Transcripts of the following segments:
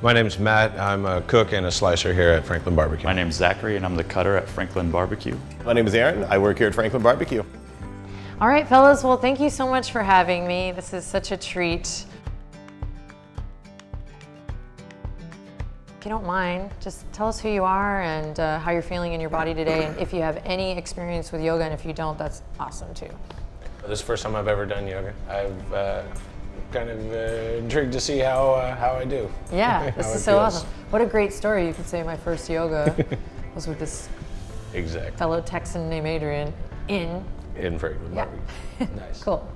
My name's Matt. I'm a cook and a slicer here at Franklin Barbecue. My name's Zachary, and I'm the cutter at Franklin Barbecue. My name is Aaron. I work here at Franklin Barbecue. All right, fellas. Well, thank you so much for having me. This is such a treat. If you don't mind, just tell us who you are and uh, how you're feeling in your body today, and if you have any experience with yoga, and if you don't, that's awesome too. This is the first time I've ever done yoga. I've uh, kind of uh, intrigued to see how uh, how I do. Yeah, this How is it so feels. awesome. What a great story. You could say my first yoga was with this exact fellow Texan named Adriene in. In Franklin Yeah. Nice. Cool.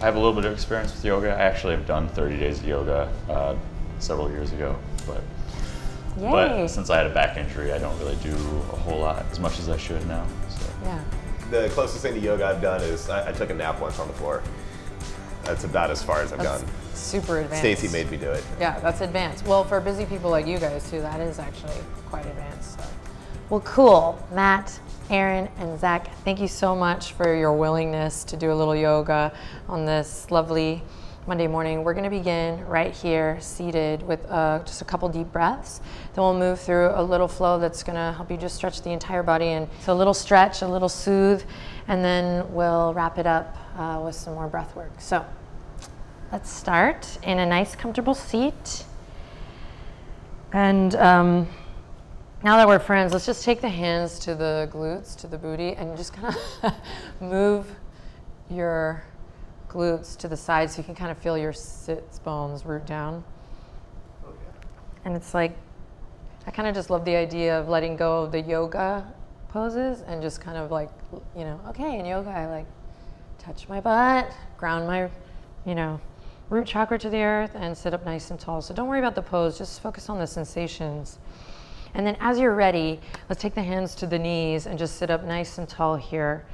I have a little bit of experience with yoga. I actually have done 30 days of yoga uh, several years ago, but Yay. but since I had a back injury, I don't really do a whole lot as much as I should now. So. yeah. The closest thing to yoga I've done is I, I took a nap once on the floor. That's about as far as I've That's gone. super advanced. Stacy made me do it. Yeah, that's advanced. Well, for busy people like you guys too, that is actually quite advanced. So. Well, cool. Matt, Aaron, and Zach, thank you so much for your willingness to do a little yoga on this lovely Monday morning. We're going to begin right here, seated, with uh, just a couple deep breaths. Then we'll move through a little flow that's going to help you just stretch the entire body. And so a little stretch, a little soothe, and then we'll wrap it up uh, with some more breath work. So let's start in a nice, comfortable seat. And um, now that we're friends, let's just take the hands to the glutes, to the booty, and just kind of move your glutes to the side so you can kind of feel your sits bones root down. And it's like, I kind of just love the idea of letting go of the yoga poses and just kind of like, you know, okay, in yoga, I like touch my butt, ground my, you know, root chakra to the earth, and sit up nice and tall. So don't worry about the pose, just focus on the sensations. And then as you're ready, let's take the hands to the knees and just sit up nice and tall here.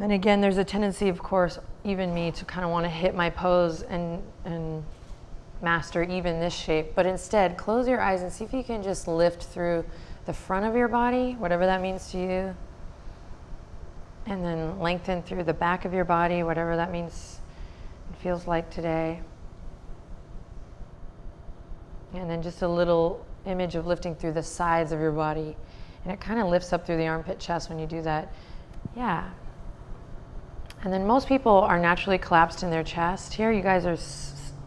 And again, there's a tendency, of course, even me, to kind of want to hit my pose and, and master even this shape. But instead, close your eyes and see if you can just lift through the front of your body, whatever that means to you. And then lengthen through the back of your body, whatever that means it feels like today. And then just a little image of lifting through the sides of your body. And it kind of lifts up through the armpit chest when you do that. Yeah. And then most people are naturally collapsed in their chest. Here, you guys are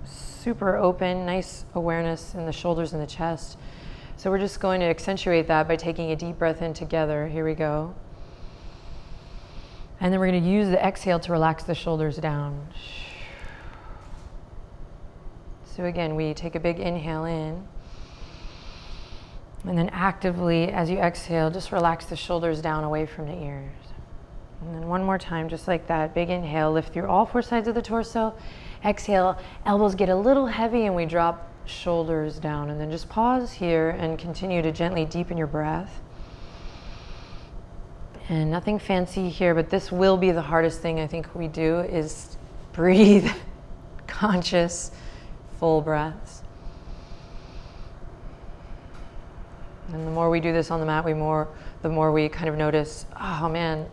super open, nice awareness in the shoulders and the chest. So we're just going to accentuate that by taking a deep breath in together. Here we go. And then we're going to use the exhale to relax the shoulders down. So again, we take a big inhale in. And then actively, as you exhale, just relax the shoulders down away from the ears. And then one more time, just like that. Big inhale, lift through all four sides of the torso. Exhale, elbows get a little heavy and we drop shoulders down. And then just pause here and continue to gently deepen your breath. And nothing fancy here, but this will be the hardest thing I think we do is breathe conscious, full breaths. And the more we do this on the mat, we more the more we kind of notice, oh man,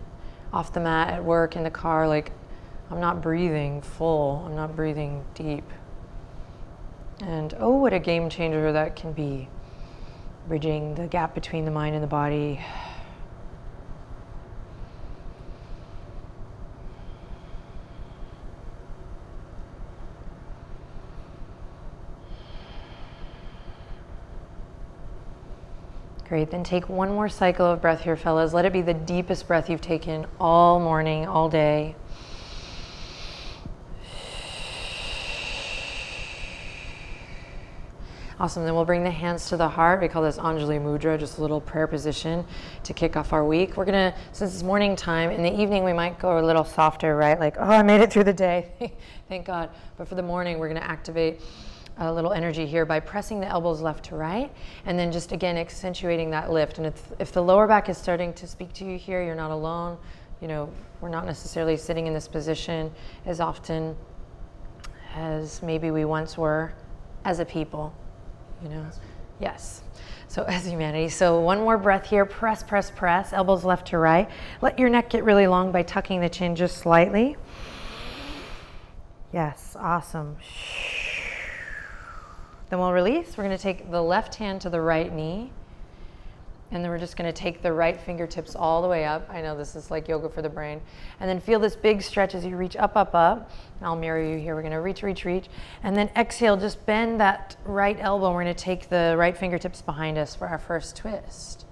off the mat at work in the car, like I'm not breathing full, I'm not breathing deep. And oh, what a game changer that can be. Bridging the gap between the mind and the body. Great, then take one more cycle of breath here, fellas. Let it be the deepest breath you've taken all morning, all day. Awesome, then we'll bring the hands to the heart. We call this Anjali Mudra, just a little prayer position to kick off our week. We're gonna, since it's morning time, in the evening we might go a little softer, right? Like, oh, I made it through the day, thank God. But for the morning, we're gonna activate a little energy here by pressing the elbows left to right and then just again accentuating that lift. And if, if the lower back is starting to speak to you here you're not alone. You know we're not necessarily sitting in this position as often as maybe we once were as a people you know? Yes. So as humanity. So one more breath here. Press press press. Elbows left to right. Let your neck get really long by tucking the chin just slightly. Yes. Awesome Then we'll release. We're going to take the left hand to the right knee. And then we're just going to take the right fingertips all the way up. I know this is like yoga for the brain. And then feel this big stretch as you reach up, up, up. I'll mirror you here. We're going to reach, reach, reach. And then exhale, just bend that right elbow. We're going to take the right fingertips behind us for our first twist.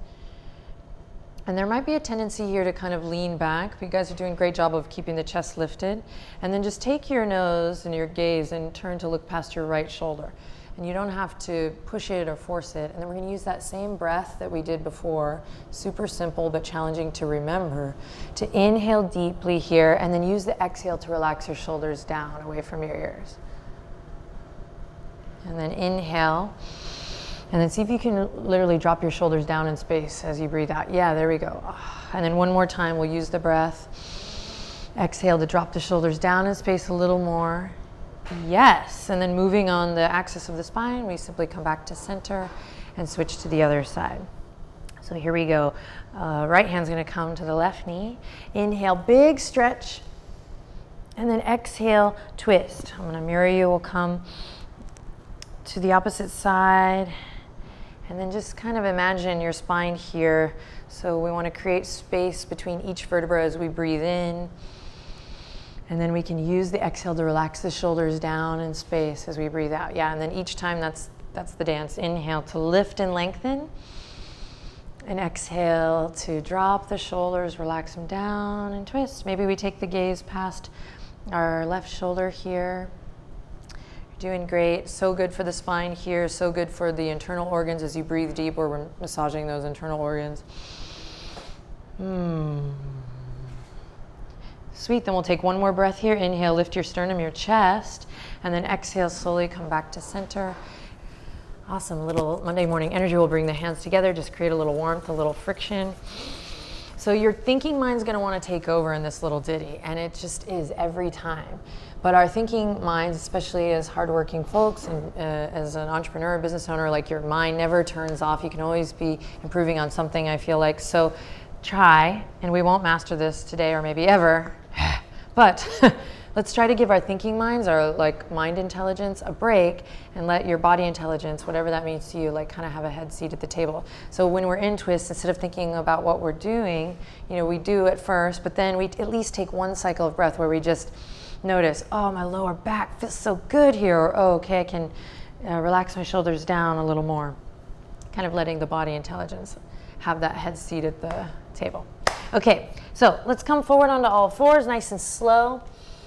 And there might be a tendency here to kind of lean back. But you guys are doing a great job of keeping the chest lifted. And then just take your nose and your gaze and turn to look past your right shoulder. And you don't have to push it or force it. And then we're going to use that same breath that we did before, super simple but challenging to remember, to inhale deeply here and then use the exhale to relax your shoulders down away from your ears. And then inhale. And then see if you can literally drop your shoulders down in space as you breathe out. Yeah, there we go. Ah, and then one more time, we'll use the breath. Exhale to drop the shoulders down in space a little more. Yes. And then moving on the axis of the spine, we simply come back to center and switch to the other side. So here we go. Uh, right hand's gonna come to the left knee. Inhale, big stretch. And then exhale, twist. I'm gonna mirror you, we'll come to the opposite side. And then just kind of imagine your spine here. So we want to create space between each vertebra as we breathe in. And then we can use the exhale to relax the shoulders down in space as we breathe out. Yeah, and then each time that's that's the dance. Inhale to lift and lengthen. And exhale to drop the shoulders, relax them down and twist. Maybe we take the gaze past our left shoulder here. You're doing great. So good for the spine here, so good for the internal organs as you breathe deep or we're massaging those internal organs. Hmm. Sweet, then we'll take one more breath here. Inhale, lift your sternum, your chest, and then exhale, slowly come back to center. Awesome, little Monday morning energy. We'll bring the hands together, just create a little warmth, a little friction. So your thinking mind's gonna wanna take over in this little ditty, and it just is every time. But our thinking minds, especially as hardworking folks and uh, as an entrepreneur, business owner, like your mind never turns off. You can always be improving on something, I feel like. So try, and we won't master this today or maybe ever, but let's try to give our thinking minds, our like mind intelligence, a break and let your body intelligence, whatever that means to you, like kind of have a head seat at the table. So when we're in twist, instead of thinking about what we're doing, you know, we do at first, but then we at least take one cycle of breath where we just notice, oh, my lower back feels so good here, or oh, okay, I can uh, relax my shoulders down a little more. Kind of letting the body intelligence have that head seat at the table. Okay, so let's come forward onto all fours, nice and slow.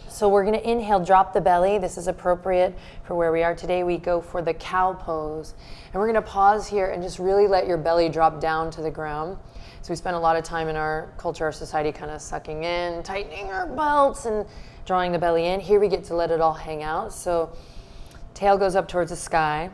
So we're gonna inhale, drop the belly. This is appropriate for where we are today. We go for the cow pose. And we're gonna pause here and just really let your belly drop down to the ground. So we spend a lot of time in our culture, our society kind of sucking in, tightening our belts and drawing the belly in. Here we get to let it all hang out. So tail goes up towards the sky.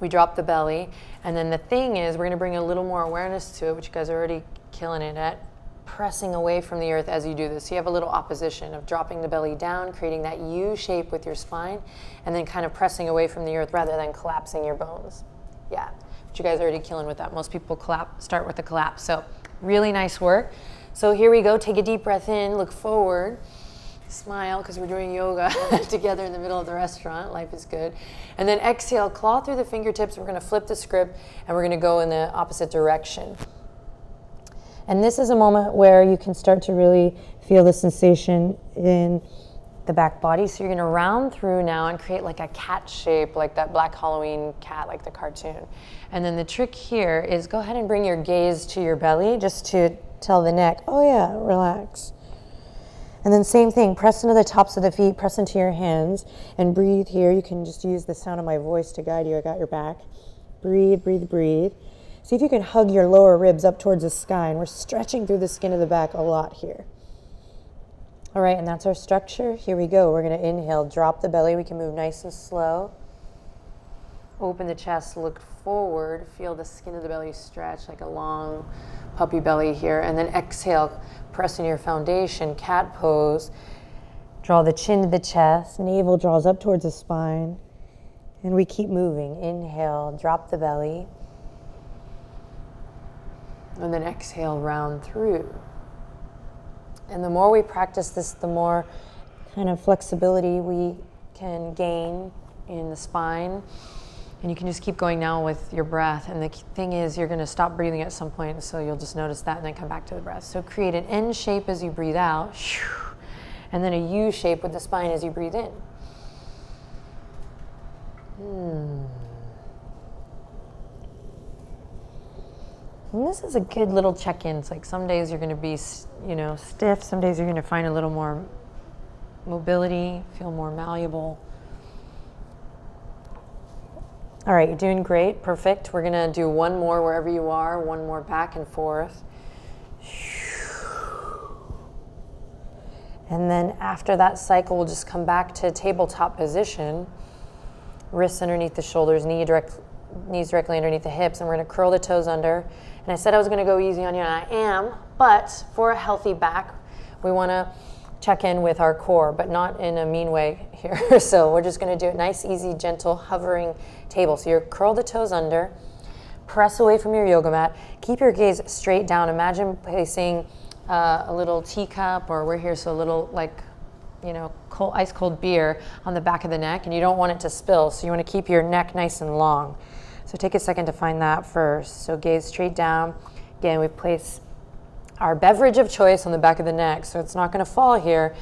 We drop the belly. And then the thing is, we're gonna bring a little more awareness to it, which you guys already killing it at pressing away from the earth as you do this. So you have a little opposition of dropping the belly down, creating that U shape with your spine, and then kind of pressing away from the earth rather than collapsing your bones. Yeah, but you guys are already killing with that. Most people collapse, start with a collapse. So really nice work. So here we go. Take a deep breath in, look forward. Smile because we're doing yoga together in the middle of the restaurant. Life is good. And then exhale, claw through the fingertips. We're going to flip the script and we're going to go in the opposite direction. And this is a moment where you can start to really feel the sensation in the back body. So you're gonna round through now and create like a cat shape, like that black Halloween cat, like the cartoon. And then the trick here is go ahead and bring your gaze to your belly just to tell the neck, oh yeah, relax. And then same thing, press into the tops of the feet, press into your hands, and breathe here. You can just use the sound of my voice to guide you. I got your back. Breathe, breathe, breathe. See if you can hug your lower ribs up towards the sky. And we're stretching through the skin of the back a lot here. All right, and that's our structure. Here we go. We're going to inhale, drop the belly. We can move nice and slow. Open the chest, look forward. Feel the skin of the belly stretch like a long puppy belly here. And then exhale, press in your foundation, cat pose. Draw the chin to the chest. Navel draws up towards the spine. And we keep moving. Inhale, drop the belly. And then exhale, round through. And the more we practice this, the more kind of flexibility we can gain in the spine. And you can just keep going now with your breath. And the thing is, you're going to stop breathing at some point, so you'll just notice that and then come back to the breath. So create an N shape as you breathe out, and then a U shape with the spine as you breathe in. Hmm. And this is a good little check-in. It's like some days you're going to be, you know, stiff. Some days you're going to find a little more mobility, feel more malleable. All right, you're doing great. Perfect. We're going to do one more wherever you are, one more back and forth. And then after that cycle, we'll just come back to tabletop position. Wrists underneath the shoulders, knee direct, knees directly underneath the hips, and we're going to curl the toes under. And I said I was going to go easy on you, and I am, but for a healthy back, we want to check in with our core, but not in a mean way here. so we're just going to do a nice, easy, gentle, hovering table. So you curl the toes under, press away from your yoga mat, keep your gaze straight down. Imagine placing uh, a little teacup, or we're here, so a little like you know, cold, ice cold beer on the back of the neck, and you don't want it to spill, so you want to keep your neck nice and long. So take a second to find that first. So gaze straight down. Again, we place our beverage of choice on the back of the neck, so it's not going to fall here.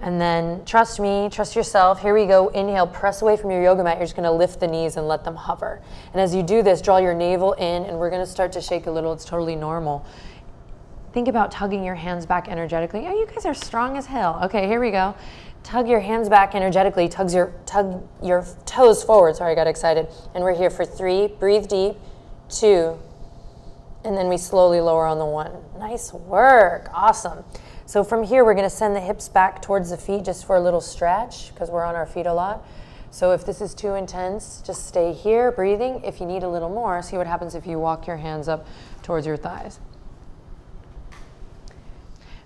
And then trust me, trust yourself. Here we go. Inhale, press away from your yoga mat. You're just going to lift the knees and let them hover. And as you do this, draw your navel in, and we're going to start to shake a little. It's totally normal. Think about tugging your hands back energetically. Oh, you guys are strong as hell. Okay, here we go. Tug your hands back energetically. Tugs your tug your toes forward. Sorry, I got excited. And we're here for three. Breathe deep. Two. And then we slowly lower on the one. Nice work. Awesome. So from here, we're going to send the hips back towards the feet just for a little stretch because we're on our feet a lot. So if this is too intense, just stay here breathing. If you need a little more, see what happens if you walk your hands up towards your thighs.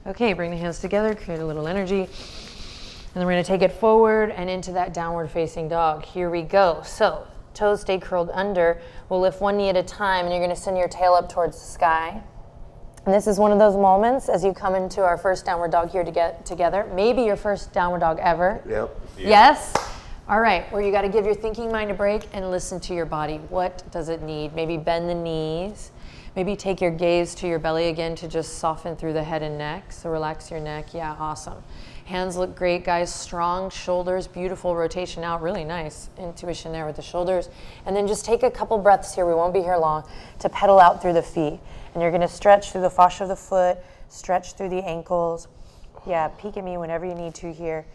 Okay, bring the hands together, create a little energy. And then we're gonna take it forward and into that downward facing dog. Here we go. So toes stay curled under. We'll lift one knee at a time and you're gonna send your tail up towards the sky. And this is one of those moments as you come into our first downward dog here to get together. Maybe your first downward dog ever. Yep. Yes? All right, where you got to give your thinking mind a break and listen to your body. What does it need? Maybe bend the knees. Maybe take your gaze to your belly again to just soften through the head and neck. So relax your neck. Yeah, awesome. Hands look great, guys. Strong shoulders, beautiful rotation out. Really nice intuition there with the shoulders. And then just take a couple breaths here. We won't be here long to pedal out through the feet. And you're going to stretch through the fascia of the foot, stretch through the ankles. Yeah, peek at me whenever you need to here.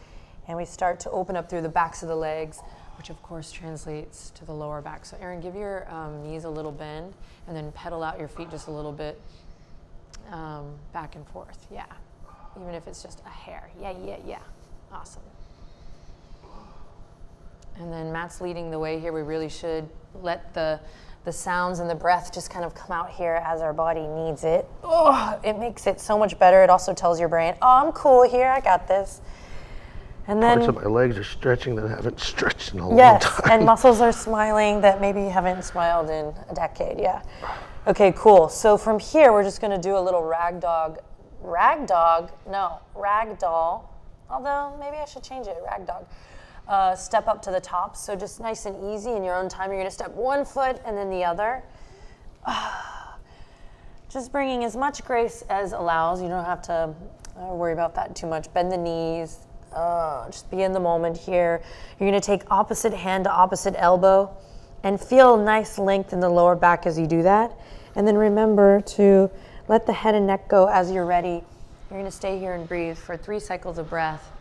And we start to open up through the backs of the legs which of course translates to the lower back. So Aaron, give your um, knees a little bend and then pedal out your feet just a little bit um, back and forth. Yeah, even if it's just a hair. Yeah, yeah, yeah. Awesome. And then Matt's leading the way here. We really should let the the sounds and the breath just kind of come out here as our body needs it. Oh, it makes it so much better. It also tells your brain, oh, I'm cool here. I got this. And then parts of my legs are stretching that I haven't stretched in a yes, long time. and muscles are smiling that maybe haven't smiled in a decade. Yeah. Okay, cool. So from here, we're just going to do a little rag Rag dog? No, rag doll. Although maybe I should change it. Rag dog. Uh, step up to the top. So just nice and easy in your own time. You're to step one foot and then the other. just bringing as much grace as allows. You don't have to uh, worry about that too much. Bend the knees, uh, just be in the moment here. You're going to take opposite hand to opposite elbow and feel nice length in the lower back as you do that. And then remember to let the head and neck go as you're ready. You're to stay here and breathe for three cycles of breath.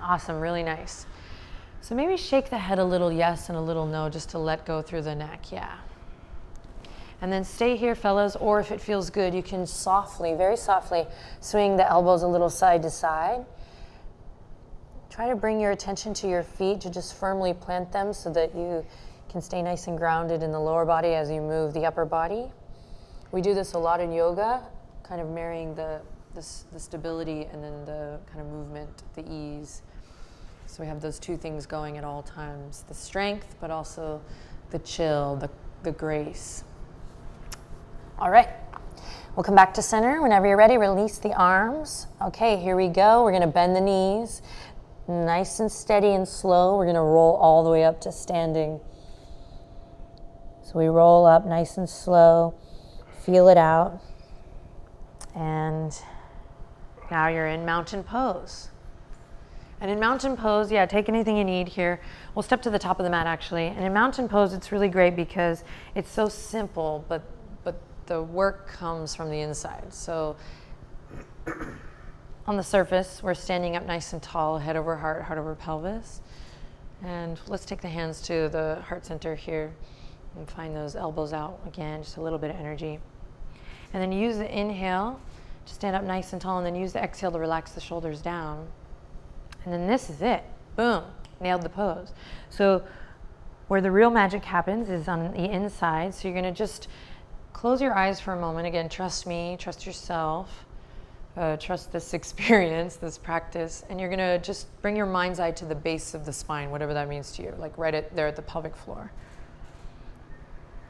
Awesome, really nice. So maybe shake the head a little yes and a little no just to let go through the neck. Yeah. And then stay here, fellas, or if it feels good, you can softly, very softly, swing the elbows a little side to side. Try to bring your attention to your feet to just firmly plant them so that you can stay nice and grounded in the lower body as you move the upper body. We do this a lot in yoga, kind of marrying the, the, the stability and then the kind of movement, the ease. So we have those two things going at all times the strength, but also the chill, the, the grace. All right. We'll come back to center. Whenever you're ready, release the arms. Okay, here we go. We're going to bend the knees. Nice and steady and slow. We're going to roll all the way up to standing. So we roll up nice and slow, feel it out. And now you're in mountain pose. And in mountain pose, yeah, take anything you need here. We'll step to the top of the mat actually. And in mountain pose, it's really great because it's so simple, but but the work comes from the inside. So on the surface, we're standing up nice and tall, head over heart, heart over pelvis. And let's take the hands to the heart center here and find those elbows out again, just a little bit of energy. And then use the inhale to stand up nice and tall, and then use the exhale to relax the shoulders down. And then this is it. Boom, nailed the pose. So where the real magic happens is on the inside. So you're gonna just close your eyes for a moment. Again, trust me, trust yourself. Uh, trust this experience, this practice, and you're gonna just bring your mind's eye to the base of the spine, whatever that means to you, like right at, there at the pelvic floor.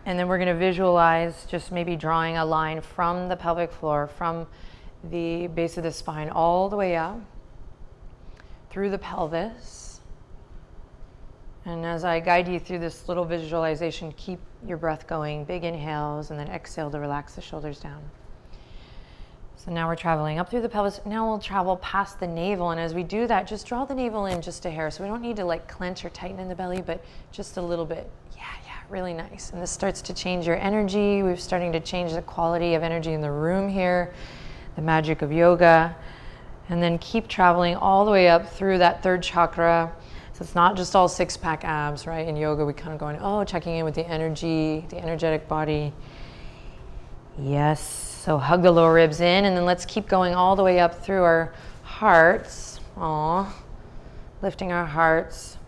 And then we're gonna visualize just maybe drawing a line from the pelvic floor, from the base of the spine all the way up through the pelvis. And as I guide you through this little visualization, keep your breath going, big inhales, and then exhale to relax the shoulders down. So now we're traveling up through the pelvis. Now we'll travel past the navel. And as we do that, just draw the navel in just a hair. So we don't need to like clench or tighten in the belly, but just a little bit. Yeah, yeah, really nice. And this starts to change your energy. We're starting to change the quality of energy in the room here, the magic of yoga. And then keep traveling all the way up through that third chakra. So it's not just all six pack abs, right? In yoga, we kind of going, oh, checking in with the energy, the energetic body. Yes. So hug the lower ribs in and then let's keep going all the way up through our hearts. Aw, lifting our hearts.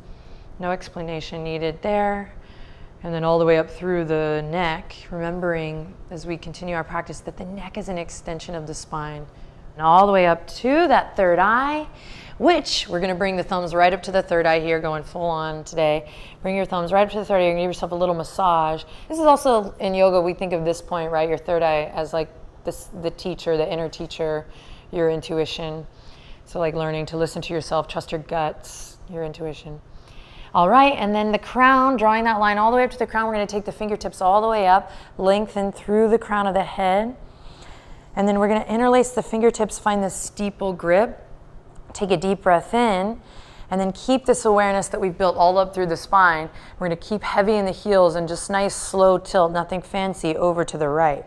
No explanation needed there. And then all the way up through the neck, remembering as we continue our practice that the neck is an extension of the spine. And all the way up to that third eye which we're gonna bring the thumbs right up to the third eye here, going full on today. Bring your thumbs right up to the third eye, and give yourself a little massage. This is also, in yoga, we think of this point, right, your third eye as like this, the teacher, the inner teacher, your intuition. So like learning to listen to yourself, trust your guts, your intuition. All right, and then the crown, drawing that line all the way up to the crown, we're gonna take the fingertips all the way up, lengthen through the crown of the head. And then we're gonna interlace the fingertips, find the steeple grip. Take a deep breath in, and then keep this awareness that we've built all up through the spine. We're gonna keep heavy in the heels and just nice slow tilt, nothing fancy, over to the right.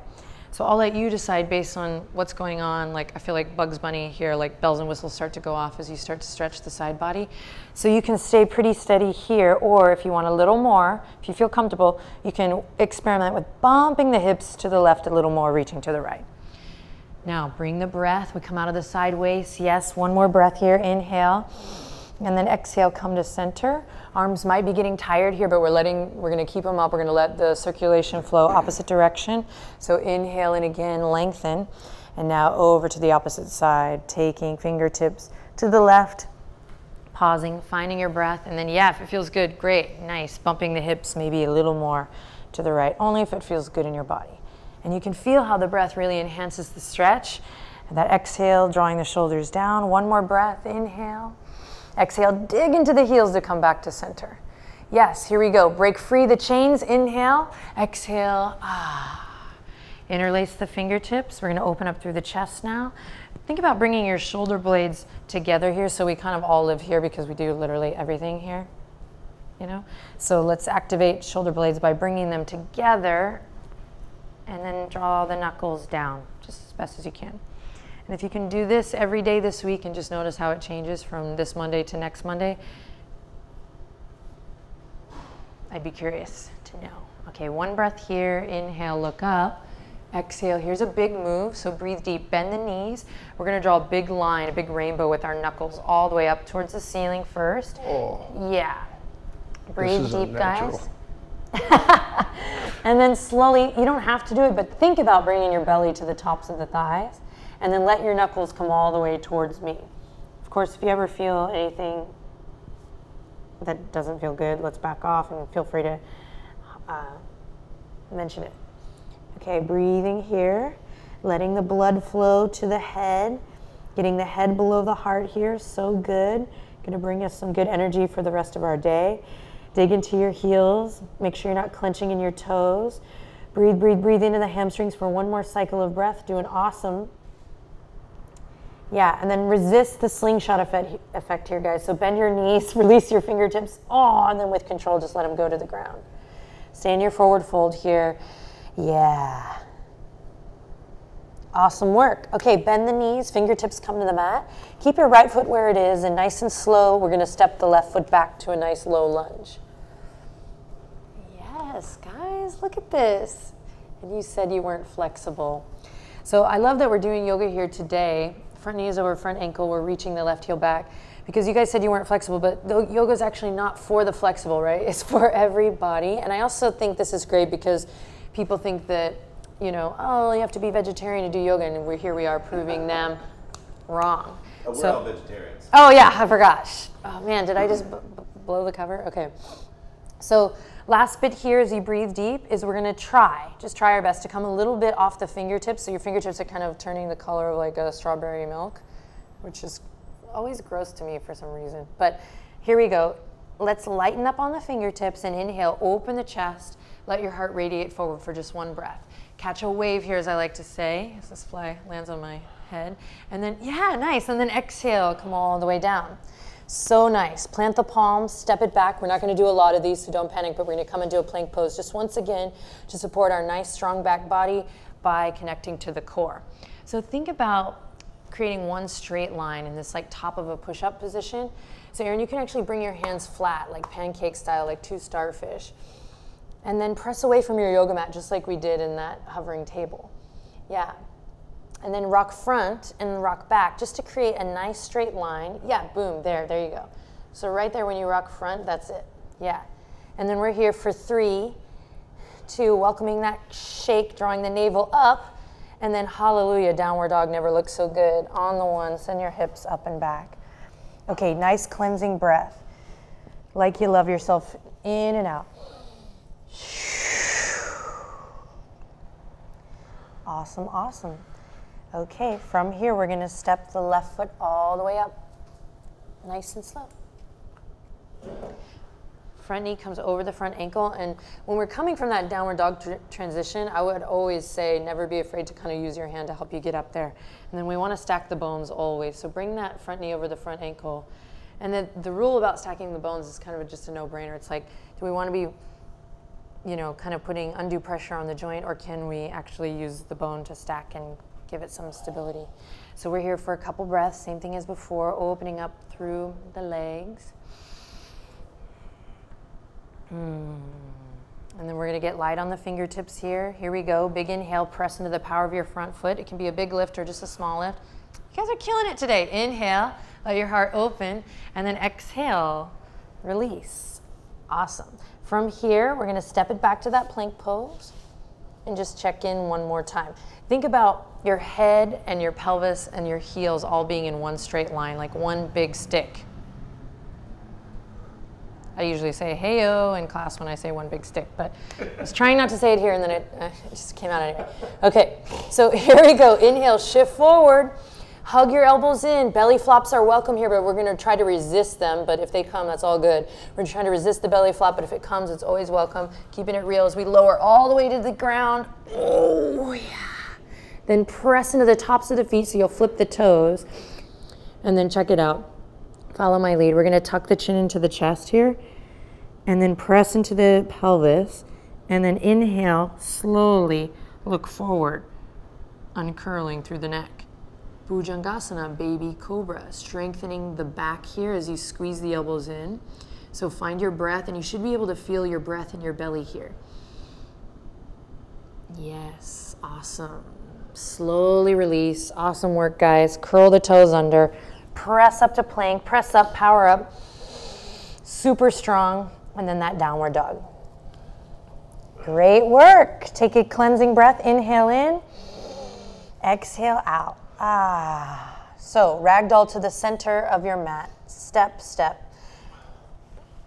So I'll let you decide based on what's going on. Like I feel like Bugs Bunny here, like bells and whistles start to go off as you start to stretch the side body. So you can stay pretty steady here, or if you want a little more, if you feel comfortable, you can experiment with bumping the hips to the left a little more, reaching to the right. Now bring the breath. We come out of the side waist. Yes, one more breath here. Inhale. And then exhale, come to center. Arms might be getting tired here, but we're letting, we're gonna keep them up. We're gonna let the circulation flow opposite direction. So inhale and again, lengthen. And now over to the opposite side, taking fingertips to the left, pausing, finding your breath. And then yeah, if it feels good, great, nice. Bumping the hips maybe a little more to the right, only if it feels good in your body. And you can feel how the breath really enhances the stretch. And that exhale, drawing the shoulders down. One more breath, inhale. Exhale, dig into the heels to come back to center. Yes, here we go. Break free the chains. Inhale, exhale. Ah. Interlace the fingertips. We're going to open up through the chest now. Think about bringing your shoulder blades together here so we kind of all live here because we do literally everything here. You know? So let's activate shoulder blades by bringing them together and then draw the knuckles down just as best as you can. And if you can do this every day this week and just notice how it changes from this Monday to next Monday, I'd be curious to know. Okay, one breath here. Inhale, look up. Exhale, here's a big move. So breathe deep, bend the knees. We're gonna draw a big line, a big rainbow with our knuckles all the way up towards the ceiling first. Oh. Yeah. Breathe deep, guys. and then slowly, you don't have to do it, but think about bringing your belly to the tops of the thighs and then let your knuckles come all the way towards me. Of course, if you ever feel anything that doesn't feel good, let's back off and feel free to uh, mention it. Okay, breathing here, letting the blood flow to the head, getting the head below the heart here, so good. Gonna bring us some good energy for the rest of our day. Dig into your heels. Make sure you're not clenching in your toes. Breathe, breathe, breathe into the hamstrings for one more cycle of breath. Doing awesome. Yeah, and then resist the slingshot effect, effect here, guys. So bend your knees, release your fingertips. Oh, and then with control, just let them go to the ground. Stay in your forward fold here. Yeah. Awesome work. Okay, bend the knees, fingertips come to the mat. Keep your right foot where it is, and nice and slow, we're gonna step the left foot back to a nice low lunge. Yes, guys, look at this. And you said you weren't flexible. So I love that we're doing yoga here today. Front knee is over front ankle, we're reaching the left heel back. Because you guys said you weren't flexible, but yoga is actually not for the flexible, right? It's for everybody. And I also think this is great because people think that you know, oh, you have to be vegetarian to do yoga, and we're here we are proving them wrong. Oh, we're so, all vegetarians. Oh yeah, I forgot. Oh man, did I just blow the cover? Okay. So last bit here as you breathe deep is we're gonna try, just try our best to come a little bit off the fingertips. So your fingertips are kind of turning the color of like a strawberry milk, which is always gross to me for some reason. But here we go. Let's lighten up on the fingertips and inhale, open the chest, let your heart radiate forward for just one breath catch a wave here, as I like to say, as this fly lands on my head. And then, yeah, nice. And then exhale, come all the way down. So nice. Plant the palms, step it back. We're not going to do a lot of these, so don't panic, but we're going to come into a plank pose just once again to support our nice, strong back body by connecting to the core. So think about creating one straight line in this like top of a push-up position. So Aaron, you can actually bring your hands flat, like pancake style, like two starfish. And then press away from your yoga mat, just like we did in that hovering table. Yeah. And then rock front and rock back, just to create a nice straight line. Yeah, boom, there, there you go. So right there when you rock front, that's it. Yeah. And then we're here for three, two, welcoming that shake, drawing the navel up. And then hallelujah, downward dog never looks so good. On the one, send your hips up and back. Okay, nice cleansing breath. Like you love yourself in and out. Awesome, awesome. Okay, from here we're going to step the left foot all the way up. Nice and slow. Front knee comes over the front ankle. And when we're coming from that downward dog tr transition, I would always say never be afraid to kind of use your hand to help you get up there. And then we want to stack the bones always. So bring that front knee over the front ankle. And then the rule about stacking the bones is kind of just a no brainer. It's like, do we want to be you know, kind of putting undue pressure on the joint, or can we actually use the bone to stack and give it some stability? So we're here for a couple breaths, same thing as before, opening up through the legs. Mm. And then we're to get light on the fingertips here. Here we go. Big inhale, press into the power of your front foot. It can be a big lift or just a small lift. You guys are killing it today. Inhale, let your heart open, and then exhale, release. Awesome. From here, we're gonna step it back to that plank pose and just check in one more time. Think about your head and your pelvis and your heels all being in one straight line, like one big stick. I usually say hey-o in class when I say one big stick, but I was trying not to say it here and then it, uh, it just came out anyway. Okay, so here we go. Inhale, shift forward. Hug your elbows in. Belly flops are welcome here, but we're going to try to resist them. But if they come, that's all good. We're trying to resist the belly flop, but if it comes, it's always welcome. Keeping it real as we lower all the way to the ground. Oh, yeah. Then press into the tops of the feet so you'll flip the toes. And then check it out. Follow my lead. We're going to tuck the chin into the chest here. And then press into the pelvis. And then inhale, slowly look forward, uncurling through the neck. Bhujangasana, baby cobra, strengthening the back here as you squeeze the elbows in. So find your breath, and you should be able to feel your breath in your belly here. Yes, awesome. Slowly release. Awesome work, guys. Curl the toes under. Press up to plank. Press up, power up. Super strong. And then that downward dog. Great work. Take a cleansing breath. Inhale in. Exhale out. Ah. So ragdoll to the center of your mat. Step, step.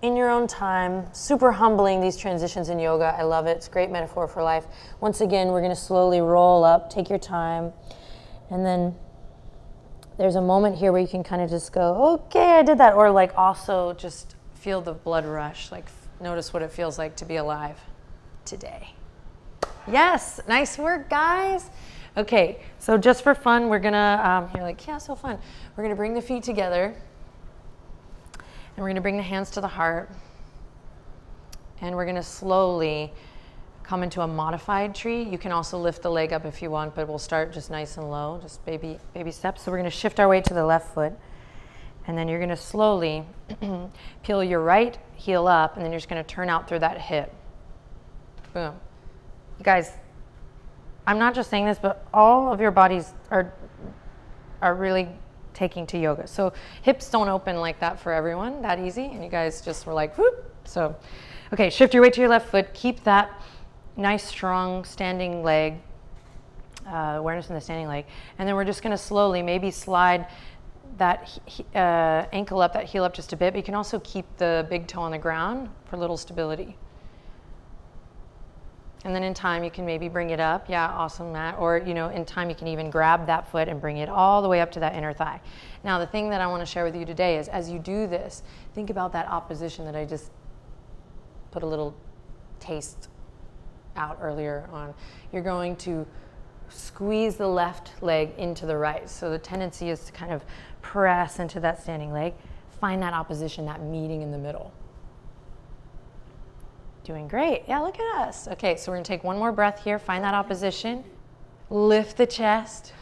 In your own time. Super humbling, these transitions in yoga. I love it. It's a great metaphor for life. Once again, we're going to slowly roll up. Take your time. And then there's a moment here where you can kind of just go, okay, I did that. Or like also just feel the blood rush. Like notice what it feels like to be alive today. Yes, nice work, guys. Okay, so just for fun, we're gonna, um, you're like, yeah, so fun. We're gonna bring the feet together and we're gonna bring the hands to the heart and we're gonna slowly come into a modified tree. You can also lift the leg up if you want, but we'll start just nice and low, just baby, baby steps. So we're gonna shift our way to the left foot and then you're gonna slowly peel your right heel up and then you're just gonna turn out through that hip. Boom. You guys, I'm not just saying this, but all of your bodies are, are really taking to yoga. So hips don't open like that for everyone, that easy. And you guys just were like, whoop. So, okay, shift your weight to your left foot. Keep that nice, strong standing leg, uh, awareness in the standing leg. And then we're just gonna slowly maybe slide that uh, ankle up, that heel up just a bit, but you can also keep the big toe on the ground for a little stability. And then in time, you can maybe bring it up. Yeah, awesome, Matt. Or, you know, in time, you can even grab that foot and bring it all the way up to that inner thigh. Now, the thing that I want to share with you today is as you do this, think about that opposition that I just put a little taste out earlier on. You're going to squeeze the left leg into the right. So the tendency is to kind of press into that standing leg. Find that opposition, that meeting in the middle. Doing great. Yeah, look at us. Okay, so we're gonna take one more breath here. Find that opposition. Lift the chest.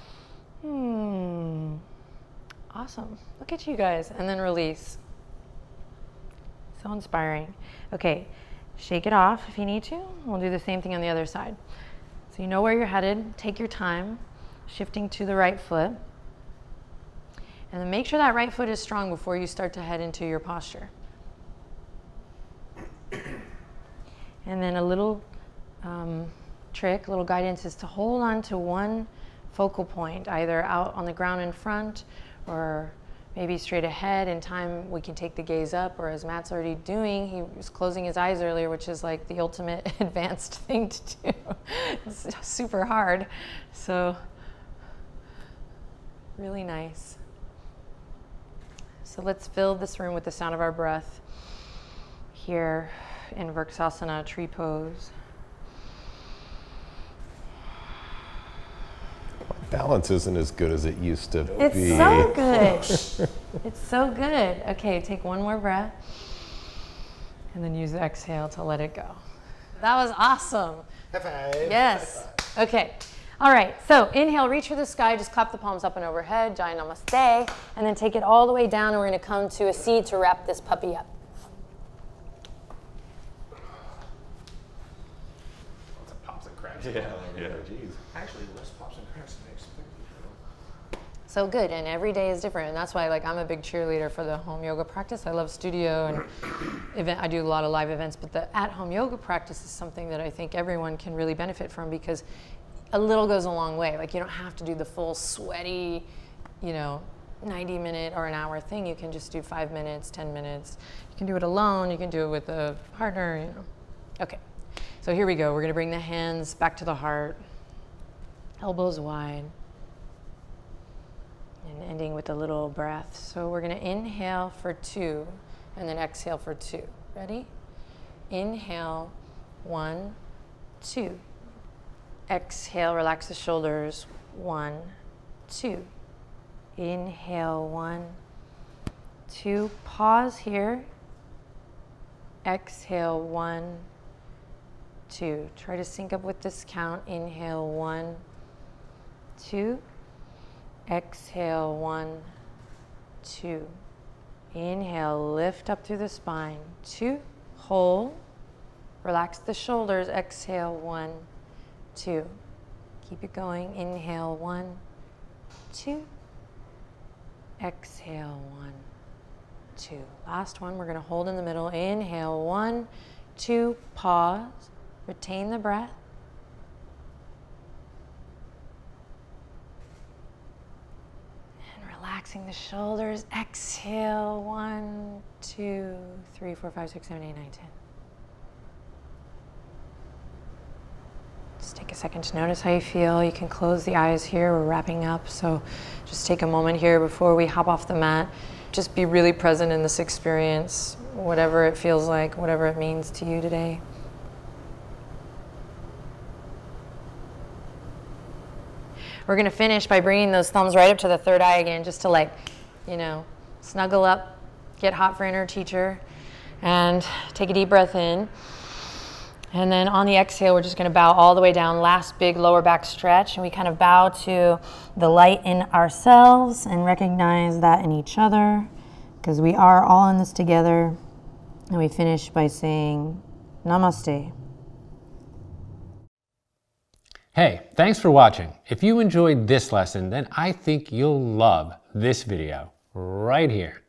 Hmm. Awesome. Look at you guys. And then release. So inspiring. Okay, shake it off if you need to. We'll do the same thing on the other side. So you know where you're headed. Take your time, shifting to the right foot. And then make sure that right foot is strong before you start to head into your posture. And then a little um, trick, a little guidance is to hold on to one focal point, either out on the ground in front or maybe straight ahead. In time, we can take the gaze up, or as Matt's already doing, he was closing his eyes earlier, which is like the ultimate advanced thing to do. it's super hard. So, really nice. So, let's fill this room with the sound of our breath here in Vrksasana tree pose. My balance isn't as good as it used to it's be. It's so good. it's so good. Okay, take one more breath. And then use the exhale to let it go. That was awesome. High five. Yes. Okay. All right, so inhale, reach for the sky, just clap the palms up and overhead, Jai Namaste, and then take it all the way down, and we're gonna come to a seat to wrap this puppy up. Yeah, yeah. Jeez. Actually, less pops and cracks than I expected. So good, and every day is different, and that's why like I'm a big cheerleader for the home yoga practice. I love studio and event. I do a lot of live events, but the at-home yoga practice is something that I think everyone can really benefit from because a little goes a long way. Like you don't have to do the full sweaty, you know, 90 minute or an hour thing. You can just do five minutes, 10 minutes. You can do it alone. You can do it with a partner. You know. Okay. So here we go. We're going to bring the hands back to the heart, elbows wide, and ending with a little breath. So we're going to inhale for two and then exhale for two. Ready? Inhale, one, two. Exhale, relax the shoulders, one, two. Inhale, one, two. Pause here. Exhale, one, two. Try to sync up with this count. Inhale, one, two. Exhale, one, two. Inhale, lift up through the spine. Two, hold. Relax the shoulders. Exhale, one, two. Keep it going. Inhale, one, two. Exhale, one, two. Last one, we're gonna hold in the middle. Inhale, one, two, pause. Retain the breath. And relaxing the shoulders. Exhale. One, two, three, four, five, six, seven, eight, nine, ten. Just take a second to notice how you feel. You can close the eyes here. We're wrapping up. So just take a moment here before we hop off the mat just be really present in this experience, whatever it feels like, whatever it means to you today. We're gonna finish by bringing those thumbs right up to the third eye again, just to like, you know, snuggle up, get hot for inner teacher, and take a deep breath in. And then on the exhale, we're just gonna bow all the way down, last big lower back stretch, and we kind of bow to the light in ourselves and recognize that in each other, because we are all in this together. And we finish by saying, Namaste. Hey, thanks for watching. If you enjoyed this lesson, then I think you'll love this video right here.